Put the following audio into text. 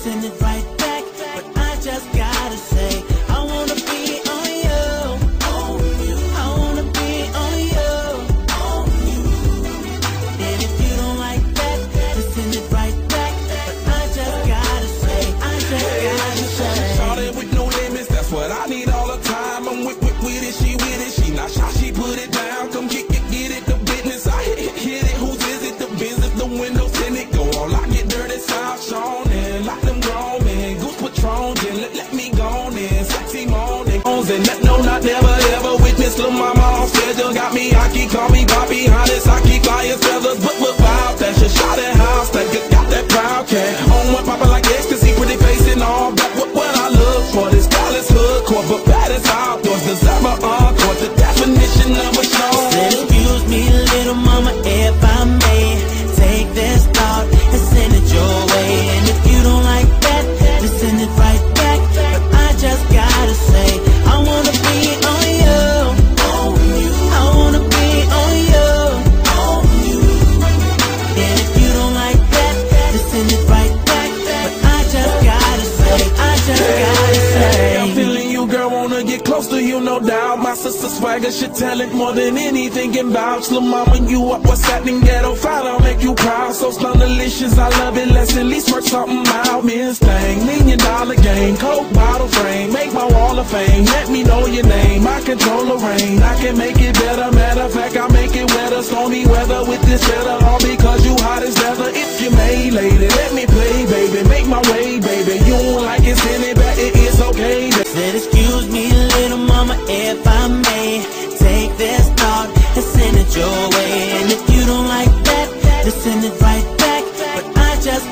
send it right back. But I just gotta say, I wanna be on you. On you. I wanna be on you. On you. And if you don't like that, then send it right back. But I just gotta say, I just gotta say. Shot it with no limits, that's what I need all the time. I'm with, with, with it, she with it, she not shy, she put it down. Come get, get, get it, the business. I hit, hit, hit it, who's is it? The business, the windows in it. Go all I get dirty, sound strong. In. Sexy morning. And no, not never ever witnessed Lil' mama on schedule. Got me, I keep call me Bobby Honest. I keep flying feathers, but but wild. That's your shot at house. That get got that proud cat. On one poppin' like ecstasy, pretty face and all. That what, what I look for. This is hood core, but bad as outdoors. Deserve a encore. The definition of a Wanna get close to you, no doubt. My sister swagger, shit talent more than anything can vouch. Lil' mama, you up, what's happening? Ghetto fight, I'll make you proud. So delicious, I love it. Let's at least work something out. Miss Thing, million dollar game, coke bottle frame, make my wall of fame. Let me know your name, I control the rain. I can make it better. Matter of fact, I make it weather. Stormy weather with this better, all because you hot as ever. If you may, lady, excuse me, little mama, if I may take this thought and send it your way. And if you don't like that, then send it right back. But I just